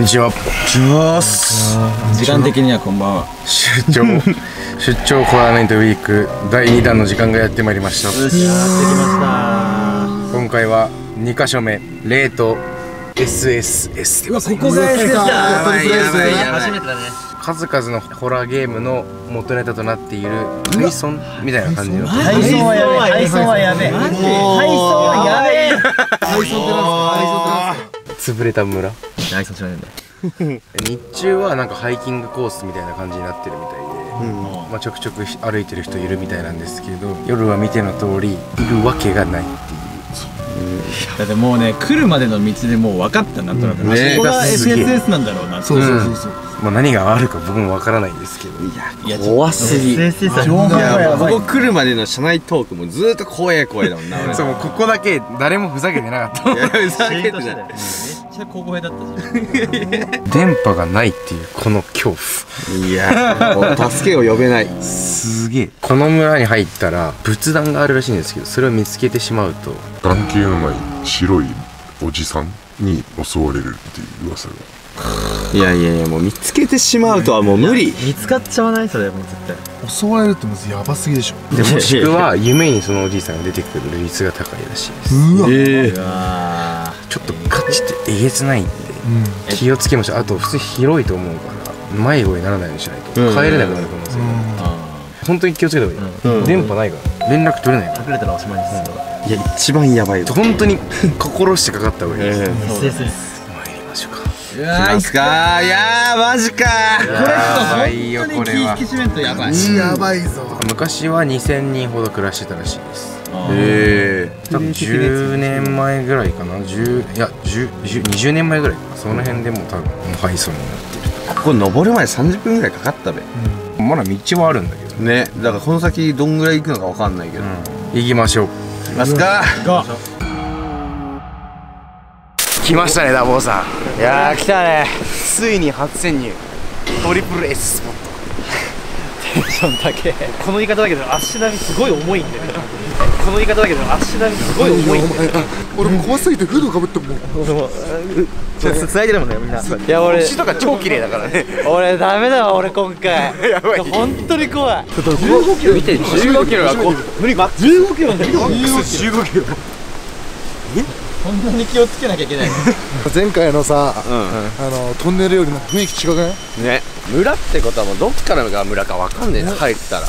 こんにちは。時間的にはこんばんは。出張 出張コアナイトウィーク第2弾の時間がやってまいりました。やってきま今回は2箇所目レート SSS でございますしたここが SS だ。やばいやばいやばい。初めてだね。数々のホラーゲームの元ネタとなっているハイソンみたいな感じの。配送はやべえ。配送はやべえ。配送はやべえ。配送ってなんですか配送ってなんですか？潰れた村。何そ知らないんだ。日中はなんかハイキングコースみたいな感じになってるみたいで、まあ、ちょくちょく歩いてる人いるみたいなんですけど夜は見ての通りいるわけがないっていう。だってもうね来るまでの道でもう分かったなんとなく。うん。ね。ここが SSS なんだろうなそうそうそうそうまあ、何があるか僕もわからないんですけど。いや怖すぎ。ここ来るまでの車内トークもずーっと怖え怖えだもんな俺。そうもうここだけ誰もふざけてなかった。いやふざけてない。めっちゃ小声だった。し電波がないっていうこの恐怖。いや助けを呼べない。すげえ。この村に入ったら仏壇があるらしいんですけどそれを見つけてしまうと。眼形のない白いおじさんに襲われるっていう噂がいやいやいやもう見つけてしまうとはもう無理。見つかっちゃわないそれもう絶対。襲われるってまずやばすぎでしょ。でもしくは夢にそのおじいさんが出てくる率が高いらしいです。うわ。えうわちょっとガチってえげつないんで気をつけましょう。あと普通広いと思うから迷子にならないようにしないと。うん。帰れなくなる可能性がある。本当に気をつけた方がいい、電波ないから。連絡取れないから。隠れたらおしまいです。いや一番やばいわ本当に心してかかった方がいいです、えそうです参りましょうか？いやーマジか。やばいよこれは気引き締めんとやばい。やばいぞ。昔は2000人ほど暮らしてたらしいです。え多分10年前ぐらいかな？10いや10 10 20年前ぐらいその辺でもう多分もう廃村になってー、ここ登るまで30分ぐらいかかったべ。るまだ道はあるんだけど。ねだからこの先どんぐらい行くのかわかんないけど、行きましょう。行きますか？来ましたねダボーさん。いやー来たね。ついに初潜入。トリプル S スポット。この言い方だけど足並みすごい重いんだよこの言い方だけど足並みすごい重いんだよ俺も怖すぎてフードかぶっても。つないでるもんねみんな。いや俺星とか超綺麗だからね。俺ダメだわ俺今回。やばい。本当に怖い。15キロ見て15キロが無理15キロ。で15キロこんなに気をつけなきゃいけないの。前回のさうあのトンネルよりなんか雰囲気違くない？んね。村ってことはもうどっからが村かわかんねえな入ったら。あ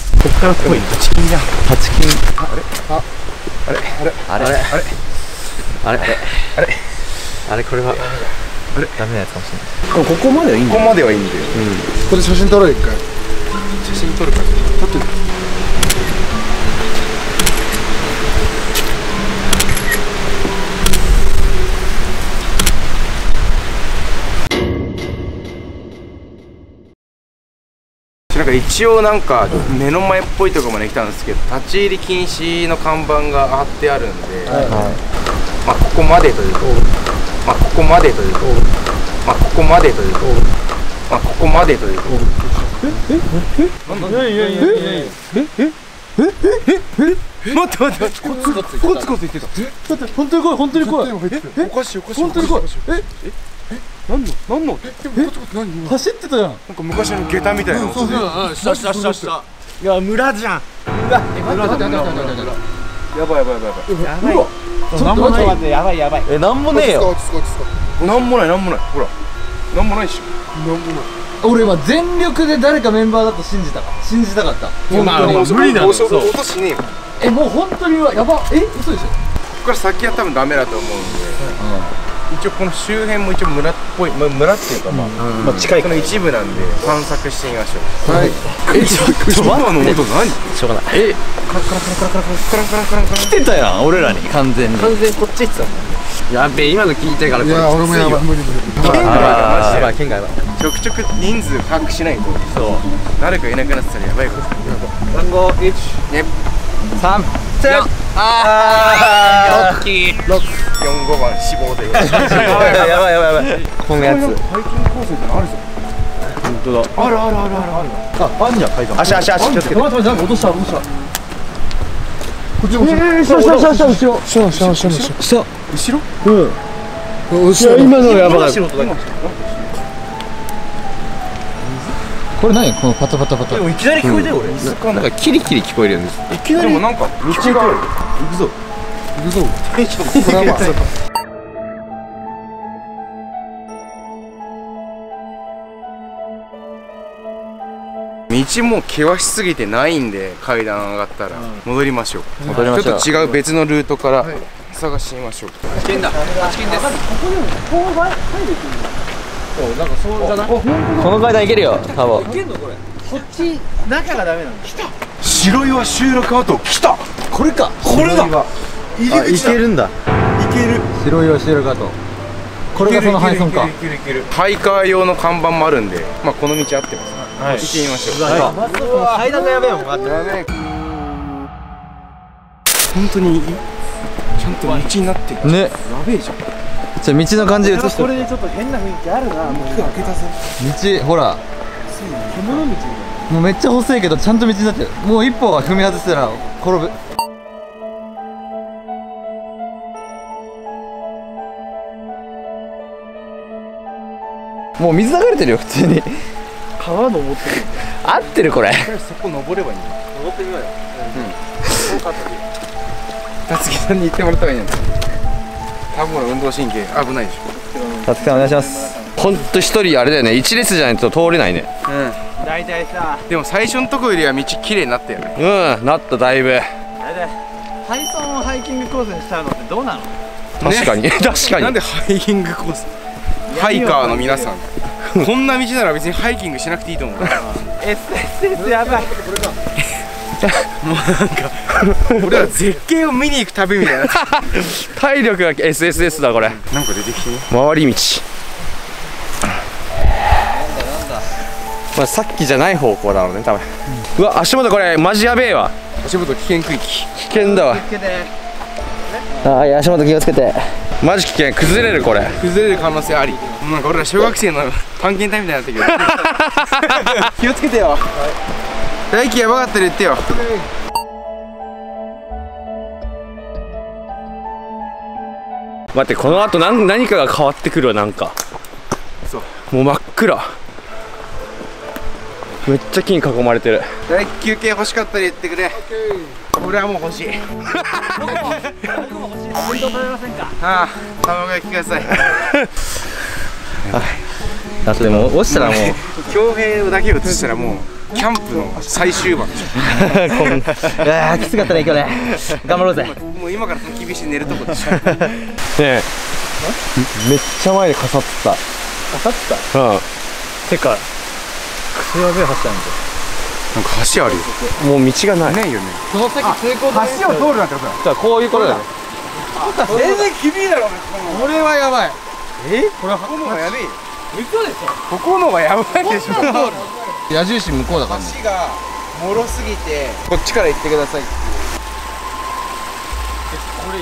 れ？あれ？あれ？あれ？あれ？これは。ダメなやつかもしれない。ここまではいいんだよ。ここまではいいんだよ。これ写真撮ろう一回。写真撮るから。撮ってなんか一応なんか目の前っぽいところまで来たんですけど立ち入り禁止の看板が貼ってあるんで、まあここまでということまあここまでということまあここまでということまあここまでということ待って待って待ってコツコツ言ってただって本当に怖い本当に怖いおかしいおかしい本当に怖いえ何の何の走ってたやん。なんか昔の下駄みたいな音。でしたしたしたしたいや村じゃん。やばいやばいやばいやばい。やばいやばい。ちょっと待ってやばいやばい。えなんもねえよ。落ち着こう落ち着こなんもないなんもない。ほら。なんもないっしょ。うなんもない。俺今全力で誰かメンバーだと信じたか信じたかった。まあ無理なのそう。音しねえよこえもう本当にやば。え嘘でしょ。こから先は多分ダメだと思うんで一応この周辺も一応村っぽいまあ村っていうかまあまあ近いこの一部なんで散策してみましょう。はい。えちょっと今の音何？しょうがないえカラカラカラカラカラカラカラカラカラ。来てたやん俺らに。完全に。完全にこっち行ってたもん。やべえ今の聞いてからいや俺もやばい。無理無理県外はマジで県外はちょくちょく人数把握しないと。そう。誰かいなくなってたらやばいこと。番号1ね。三あー大きい4、5番死亡でやばいやばいやばいやばいこのやつハイキングコー。スみたいなのあるぞ本当だあるあるあるあるあるああんじゃん階段足足足気をつけて待って待って落とした落としたこっちも下下下下下後ろ下下下下下後ろうん後ろ今のやばかった後ろとだけこれ何？このパタパタパタ。でもいきなり聞こえたよ俺。なんかキリキリ聞こえるんですいきなり。でもなんか道がある行くぞ。行くぞ。テンションこれはまあ。道も険しすぎてないんで階段上がったら。戻りましょう。戻りましょう。ちょっと違う別のルートから探してみましょう。この階段行けるよ多分こっち中がダメなんだ白岩収録跡来た。これか。これだ。入り口だ。けるんだ。いける。白色してるかとこれがその配送か。いけるいけるいける。ハイカー用の看板もあるんでまあこの道合ってます。はい。行ってみましょう。階段がやべえもん待ってやべえ。本当にちゃんと道になってる。ね。やべえじゃんちょ道の感じ映して。これでちょっと変な雰囲気あるなもう。開けたぜ道。ほら。獣道。もうめっちゃ細いけどちゃんと道になってる。もう一歩は踏み外したら転ぶ。もう水流れてるよ普通に。川登ってる。合ってるこれ。そこ登ればいい登ってみようよ辰木さんに言ってもらった方がいいんだ多分運動神経。危ないでしたつきさんお願いします。ほんと一人あれだよね。一列じゃないと通れないね。ょうん。大体さ。でも最初のとこよりは道綺麗になったよね。うんなっただいぶ。あれだ。ハイソンをハイキングコースにしたのってどうなの？確かに、確かに。なんでハイキングコース？ハイカーの皆さん。こんな道なら別にハイキングしなくていいと思う。SSS やばい俺は絶景を見に行く旅みたいな。体力が SSS だこれ。なんか出てきてね回り道。まあ、さっきじゃない方向なのね多分、うわ足元これマジやべえわ。足元危険区域。危険だわ。はい足元気をつけて。マジ危険。崩れるこれ。崩れる可能性あり。なんか俺ら小学生の探検隊みたいになってるけど。気をつけてよ大輝やばかったら言ってよ。待ってこの後何何かが変わってくるわなんか。そうもう真っ暗。めっちゃ木に囲まれてる。大輝休憩欲しかったら言ってくれ。俺はもう欲しい。ああ卵焼きください。だってもう落ちたらもう。恭平だけを映したらもうキャンプの最終盤でし こんきつかったね今日ね頑張ろうぜ。ょもう今から焚き火して寝るとこでしょ。ねえ。めっちゃ前で傘ってた。刺さった？うん。てかクソやべえ橋なんだなんか橋あるよ。もう道がない。ないよね。この先成功だ橋を通るなんてことだじゃあこういうことだよ。全然厳しいだろ。これはやばい。ここの方がやべえよ。嘘でしょここの方がやばいでしょ矢印向こうだからね。橋が脆すぎてこっちから行ってください。ってこれ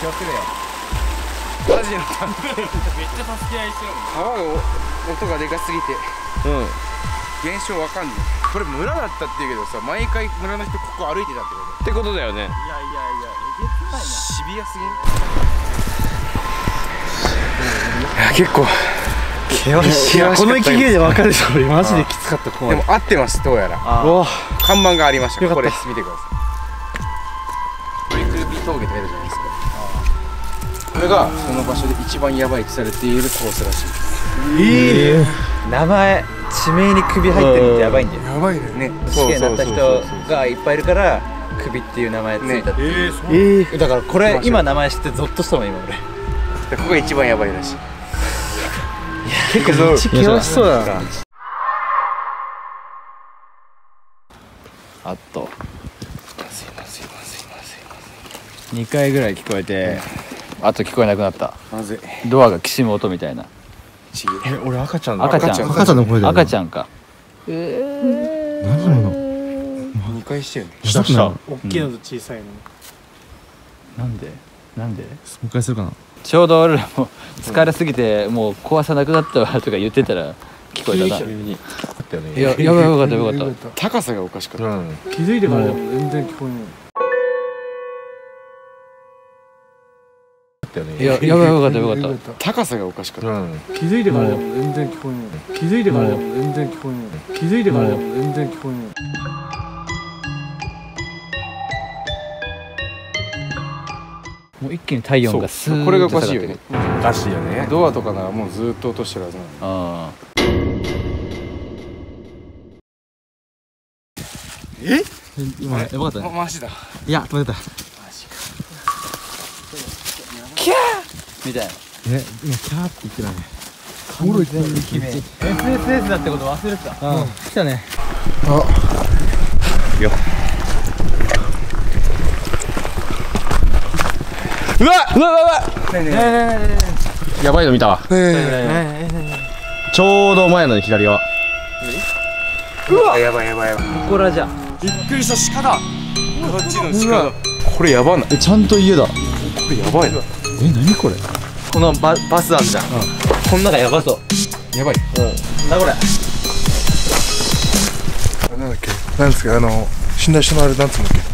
気をつけて。よマジのめっちゃ助け合いしてる川が音がでかすぎてうん。現象わかんない。これ村だったって言うけどさ毎回村の人ここ歩いてたってこと。ってことだよね。シビアすぎん？結構いやこの息切れで分かるでしょ俺マジできつかった怖いで。も合ってますどうやら。あ看板がありました。これ見てくださいトリプルビ峠って書いてあるじゃないですか。これがその場所で一番やばいとされているコースらしい。名前地名に首入ってるってやばいんだよやばいねね。死刑にな。った人がいっぱいいるから首っていう名前ついたっていう、だからこれ今名前知ってゾッとしたもん今俺。でここが一番やばいらしい。結構道険しそうだな。あっと。2回ぐらい聞こえて。あと聞こえなくなった。ドアがきしむ音みたいな。ちぎれ俺赤ちゃん赤ちゃん。赤ちゃん。赤ちゃんの声だよ。赤ちゃんか。2回してるねした？した。大きいのと小さいの。なんで？なんで？もう一回するかなちょうど俺らも疲れすぎてもう怖さなくなったわとか言ってたら聞こえたな。いや やばいよかったよかった。高さがおかしかった。気づいてからでも全然聞こえないったよ。ねいややばいよかったよかった。高さがおかしかった。うん。気づいてからでも全然聞こえない気づいてからでも全然聞こえない気づいてからでも全然聞こえないもう一気に体温がスーッこれがおかしいよね。おかしいよね。ドアとかならもうずっと落としてるはずなのあ今やばかったね。マジだ。いや止めた。みたいな。ね今キャーって言ってないね。おもろいね SSS だってこと忘れてた。うん。来たねうわうわうわうわやばいの見たわちょうど前の左側やばいやばいやばいここらじゃびっくりした鹿だこっちの鹿だこれやばないえちゃんと家だこれやばいなえ何これこのババスあんじゃんこん中やばそうやばいだこれなんだっけなんですかあの死んだ人のあれなんつうんだっけ